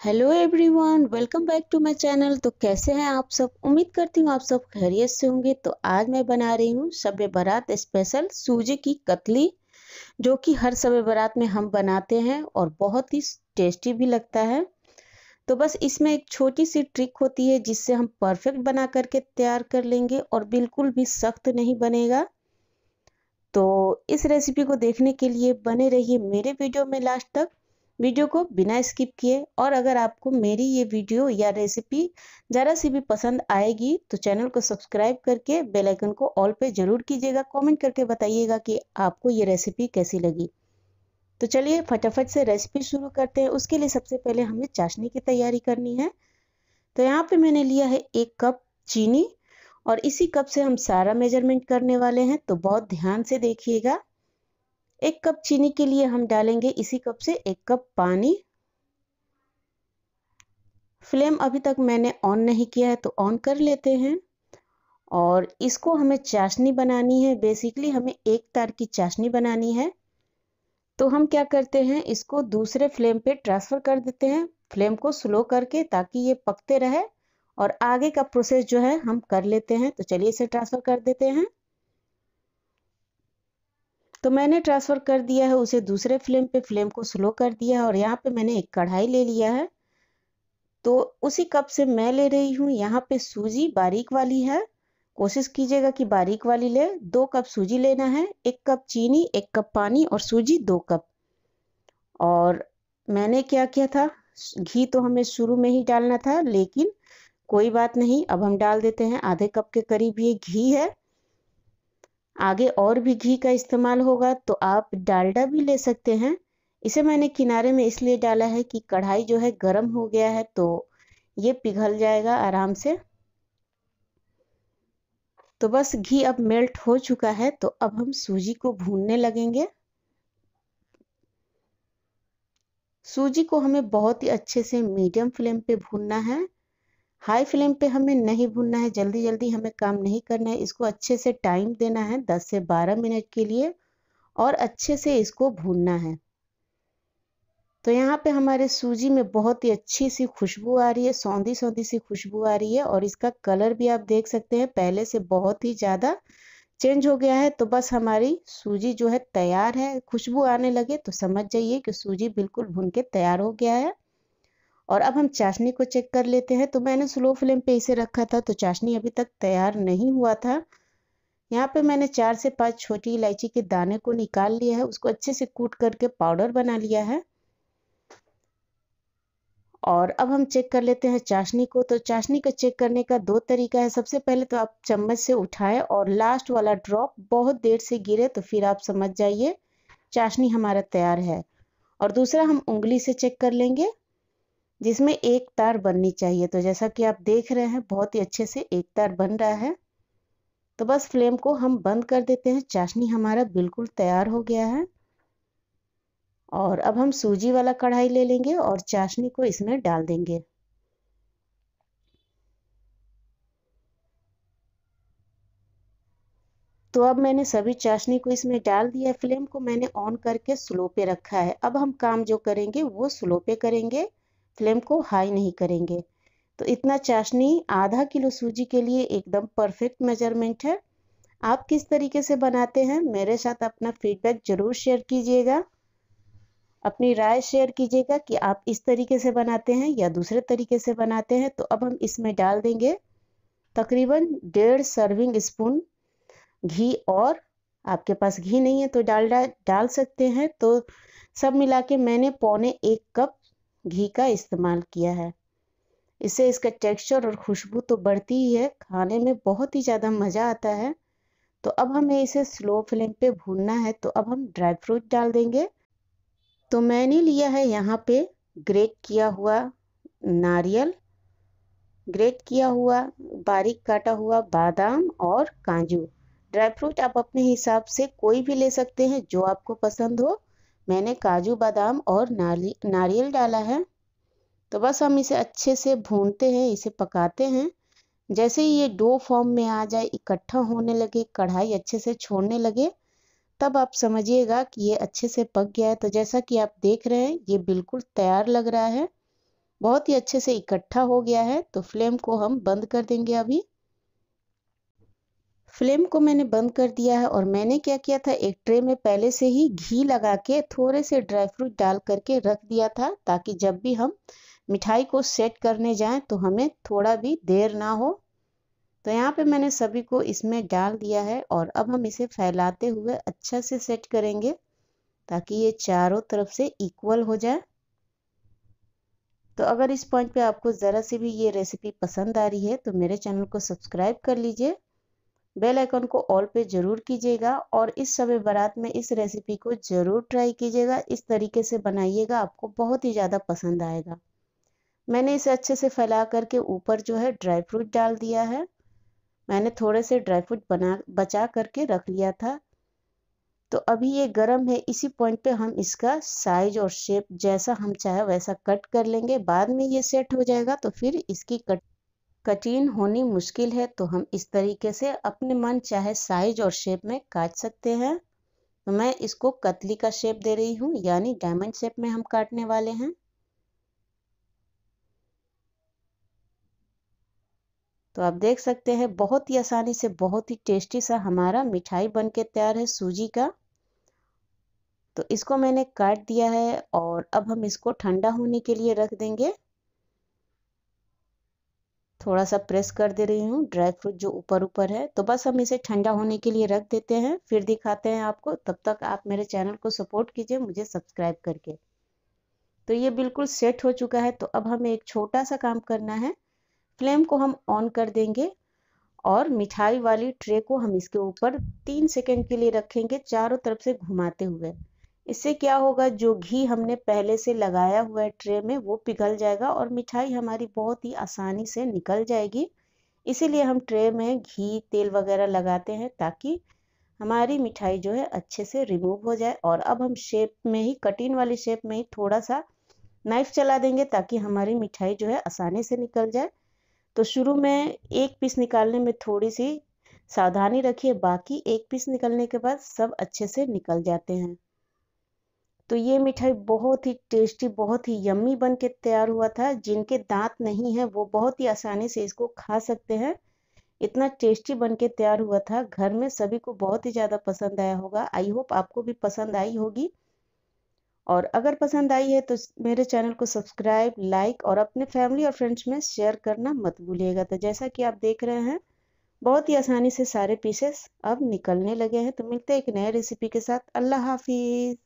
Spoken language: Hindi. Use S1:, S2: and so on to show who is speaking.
S1: Hello everyone, welcome back to my channel. तो कैसे हैं आप सब? उम्मीद करती हूँ आप सब खैरियत से होंगे। तो आज मैं बना रही हूँ शब बारात स्पेशल सूजी की कतली, जो कि हर शब बारात में हम बनाते हैं और बहुत ही टेस्टी भी लगता है। तो बस इसमें एक छोटी सी ट्रिक होती है, जिससे हम परफेक्ट बना करके तैयार कर लेंगे और बिल्कुल भी सख्त नहीं बनेगा। तो इस रेसिपी को देखने के लिए बने रहिए मेरे वीडियो में लास्ट तक। वीडियो को बिना स्किप किए और अगर आपको मेरी ये वीडियो या रेसिपी ज़रा सी भी पसंद आएगी तो चैनल को सब्सक्राइब करके बेल आइकन को ऑल पे ज़रूर कीजिएगा। कमेंट करके बताइएगा कि आपको ये रेसिपी कैसी लगी। तो चलिए फटाफट से रेसिपी शुरू करते हैं। उसके लिए सबसे पहले हमें चाशनी की तैयारी करनी है। तो यहाँ पे मैंने लिया है एक कप चीनी और इसी कप से हम सारा मेज़रमेंट करने वाले हैं। तो बहुत ध्यान से देखिएगा। एक कप चीनी के लिए हम डालेंगे इसी कप से एक कप पानी। फ्लेम अभी तक मैंने ऑन नहीं किया है तो ऑन कर लेते हैं। और इसको हमें चाशनी बनानी है। बेसिकली हमें एक तार की चाशनी बनानी है। तो हम क्या करते हैं, इसको दूसरे फ्लेम पे ट्रांसफ़र कर देते हैं। फ्लेम को स्लो करके ताकि ये पकते रहे। और आगे का प्रोसेस जो है हम कर लेते हैं। तो चलिए इसे ट्रांसफ़र कर देते हैं। तो मैंने ट्रांसफ़र कर दिया है उसे दूसरे फ्लेम पे, फ्लेम को स्लो कर दिया है और यहाँ पे मैंने एक कढ़ाई ले लिया है। तो उसी कप से मैं ले रही हूँ, यहाँ पे सूजी बारीक वाली है। कोशिश कीजिएगा कि बारीक वाली ले। दो कप सूजी लेना है, एक कप चीनी, एक कप पानी और सूजी दो कप। और मैंने क्या किया था? घी तो हमें शुरू में ही डालना था, लेकिन कोई बात नहीं, अब हम डाल देते हैं। आधे कप के करीब ये घी है। आगे और भी घी का इस्तेमाल होगा तो आप डालडा भी ले सकते हैं। इसे मैंने किनारे में इसलिए डाला है कि कढ़ाई जो है गर्म हो गया है तो ये पिघल जाएगा आराम से। तो बस घी अब मेल्ट हो चुका है तो अब हम सूजी को भूनने लगेंगे। सूजी को हमें बहुत ही अच्छे से मीडियम फ्लेम पे भूनना है। हाई फ्लेम पे हमें नहीं भूनना है जल्दी जल्दी हमें काम नहीं करना है, इसको अच्छे से टाइम देना है 10 से 12 मिनट के लिए, और अच्छे से इसको भूनना है। तो यहाँ पे हमारे सूजी में बहुत ही अच्छी सी खुशबू आ रही है सौंधी सौंधी सी खुशबू आ रही है, और इसका कलर भी आप देख सकते हैं, पहले से बहुत ही ज़्यादा चेंज हो गया है तो बस हमारी सूजी जो है तैयार है, खुशबू आने लगे तो समझ जाइए कि सूजी बिल्कुल भून के तैयार हो गया है। और अब हम चाशनी को चेक कर लेते हैं। तो मैंने स्लो फ्लेम पे इसे रखा था तो चाशनी अभी तक तैयार नहीं हुआ था। यहाँ पे मैंने चार से पाँच छोटी इलायची के दाने को निकाल लिया है, उसको अच्छे से कूट करके पाउडर बना लिया है। और अब हम चेक कर लेते हैं चाशनी को। तो चाशनी का चेक करने का दो तरीका है। सबसे पहले तो आप चम्मच से उठाएँ और लास्ट वाला ड्रॉप बहुत देर से गिरे तो फिर आप समझ जाइए, चाशनी हमारा तैयार है। और दूसरा हम उंगली से चेक कर लेंगे। जिसमें एक तार बननी चाहिए। तो जैसा कि आप देख रहे हैं, बहुत ही अच्छे से एक तार बन रहा है। तो बस फ्लेम को हम बंद कर देते हैं। चाशनी हमारा बिल्कुल तैयार हो गया है। और अब हम सूजी वाला कढ़ाई ले लेंगे और चाशनी को इसमें डाल देंगे। तो अब मैंने सभी चाशनी को इसमें डाल दिया। फ्लेम को मैंने ऑन करके स्लो पे रखा है। अब हम काम जो करेंगे, वो स्लो पे करेंगे। फ्लेम को हाई नहीं करेंगे। तो इतना चाशनी, आधा किलो सूजी के लिए एकदम परफेक्ट मेज़रमेंट है। आप किस तरीके से बनाते हैं, मेरे साथ अपना फीडबैक ज़रूर शेयर कीजिएगा। अपनी राय शेयर कीजिएगा कि आप इस तरीके से बनाते हैं या दूसरे तरीके से बनाते हैं। तो अब हम इसमें डाल देंगे तकरीबन डेढ़ सर्विंग स्पून घी और आपके पास घी नहीं है तो डालडा डाल सकते हैं। तो सब मिला के मैंने पौने एक कप घी का इस्तेमाल किया है। इससे इसका टेक्सचर और खुशबू तो बढ़ती ही है, खाने में बहुत ही ज़्यादा मज़ा आता है। तो अब हमें इसे स्लो फ्लेम पे भूनना है तो अब हम ड्राई फ्रूट डाल देंगे। तो मैंने लिया है यहाँ पे ग्रेट किया हुआ नारियल ग्रेट किया हुआ, बारीक काटा हुआ बादाम और काजू। ड्राई फ्रूट आप अपने हिसाब से कोई भी ले सकते हैं जो आपको पसंद हो। मैंने काजू, बादाम और नाली, नारियल डाला है। तो बस हम इसे अच्छे से भूनते हैं, इसे पकाते हैं। जैसे ही ये डो फॉर्म में आ जाए, इकट्ठा होने लगे, कढ़ाई अच्छे से छोड़ने लगे, तब आप समझिएगा कि ये अच्छे से पक गया है। तो जैसा कि आप देख रहे हैं, ये बिल्कुल तैयार लग रहा है। बहुत ही अच्छे से इकट्ठा हो गया है। तो फ्लेम को हम बंद कर देंगे अभी। फ्लेम को मैंने बंद कर दिया है और मैंने क्या किया था? एक ट्रे में पहले से ही घी लगा के थोड़े से ड्राई फ्रूट डाल करके रख दिया था ताकि जब भी हम मिठाई को सेट करने जाएँ तो हमें थोड़ा भी देर ना हो। तो यहाँ पे मैंने सभी को इसमें डाल दिया है और अब हम इसे फैलाते हुए अच्छा से सेट करेंगे ताकि ये चारों तरफ़ से इक्वल हो जाए। तो अगर इस पॉइंट पे आपको ज़रा सी भी ये रेसिपी पसंद आ रही है तो मेरे चैनल को सब्सक्राइब कर लीजिए। बेल आइकन को ऑल पे ज़रूर कीजिएगा और इस समय बारात में इस रेसिपी को ज़रूर ट्राई कीजिएगा। इस तरीके से बनाइएगा, आपको बहुत ही ज़्यादा पसंद आएगा। मैंने इसे अच्छे से फैला करके ऊपर जो है ड्राई फ्रूट डाल दिया है। मैंने थोड़े से ड्राई फ्रूट बना, बचा करके रख लिया था। तो अभी ये गर्म है, इसी पॉइंट पे हम इसका साइज़ और शेप जैसा हम चाहे वैसा कट कर लेंगे। बाद में ये सेट हो जाएगा तो फिर इसकी कट कटिंग होनी मुश्किल है तो हम इस तरीके से अपने मन चाहे साइज़ और शेप में काट सकते हैं। तो मैं इसको कतली का शेप दे रही हूँ, यानी डायमंड शेप में हम काटने वाले हैं। तो आप देख सकते हैं, बहुत ही आसानी से, बहुत ही टेस्टी सा हमारा मिठाई बन के तैयार है सूजी का। तो इसको मैंने काट दिया है और अब हम इसको ठंडा होने के लिए रख देंगे। थोड़ा सा प्रेस कर दे रही हूँ, ड्राई फ्रूट जो ऊपर ऊपर है तो बस हम इसे ठंडा होने के लिए रख देते हैं, फिर दिखाते हैं आपको, तब तक आप मेरे चैनल को सपोर्ट कीजिए, मुझे सब्सक्राइब करके। तो ये बिल्कुल सेट हो चुका है तो अब हमें एक छोटा सा काम करना है, फ्लेम को हम ऑन कर देंगे, और मिठाई वाली ट्रे को हम इसके ऊपर तीन सेकेंड के लिए रखेंगे, चारों तरफ़ से घुमाते हुए। इससे क्या होगा? जो घी हमने पहले से लगाया हुआ है ट्रे में, वो पिघल जाएगा और मिठाई हमारी बहुत ही आसानी से निकल जाएगी। इसीलिए हम ट्रे में घी, तेल वगैरह लगाते हैं ताकि हमारी मिठाई जो है अच्छे से रिमूव हो जाए। और अब हम शेप में ही कटिंग वाली शेप में ही थोड़ा सा नाइफ चला देंगे ताकि हमारी मिठाई जो है आसानी से निकल जाए। तो शुरू में एक पीस निकालने में थोड़ी सी सावधानी रखिए, बाकी एक पीस निकलने के बाद सब अच्छे से निकल जाते हैं। तो ये मिठाई बहुत ही टेस्टी बहुत ही यम्मी बन के तैयार हुआ था। जिनके दांत नहीं है, वो बहुत ही आसानी से इसको खा सकते हैं। इतना टेस्टी बन के तैयार हुआ था। घर में सभी को बहुत ही ज़्यादा पसंद आया होगा। आई होप आपको भी पसंद आई होगी। और अगर पसंद आई है तो मेरे चैनल को सब्सक्राइब लाइक और अपने फैमिली और फ्रेंड्स में शेयर करना मत भूलिएगा। तो जैसा कि आप देख रहे हैं, बहुत ही आसानी से सारे पीसेस अब निकलने लगे हैं। तो मिलते हैं एक नए रेसिपी के साथ। अल्लाह हाफिज़।